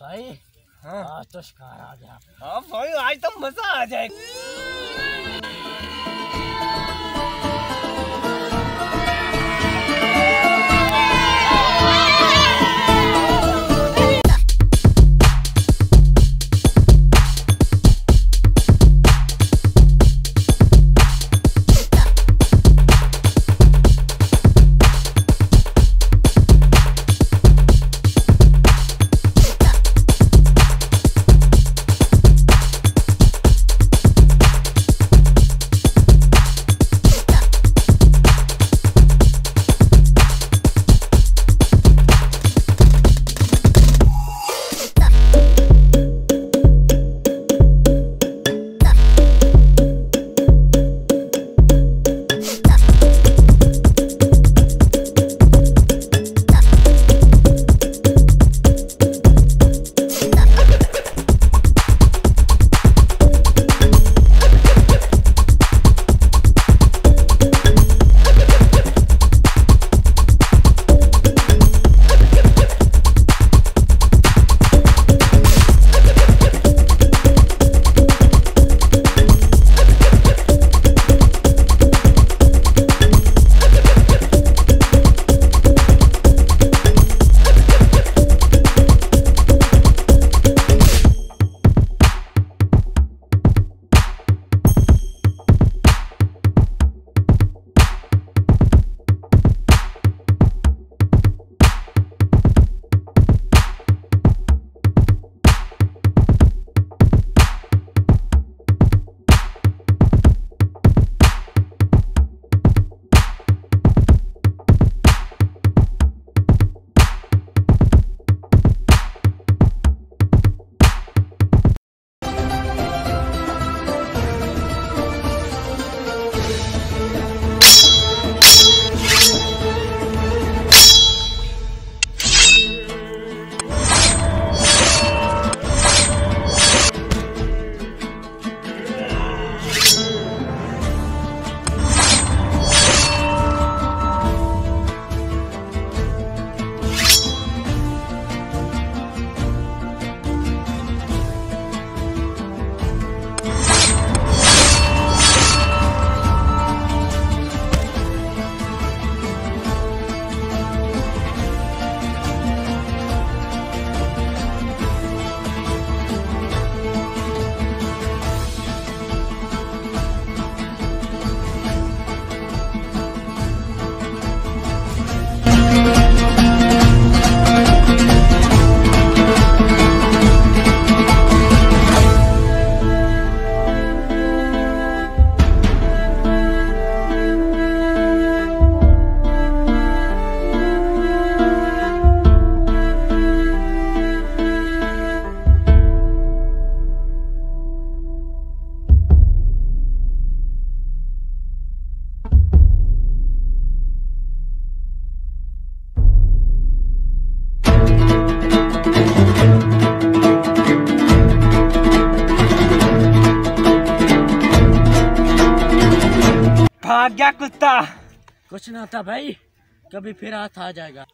भाई हाँ आज तो शिकार आ गया हाँ भाई आज तो मज़ा आ जाएगा भाग गया कुत्ता। कुछ ना था भाई कभी फिर हाथ आ जाएगा।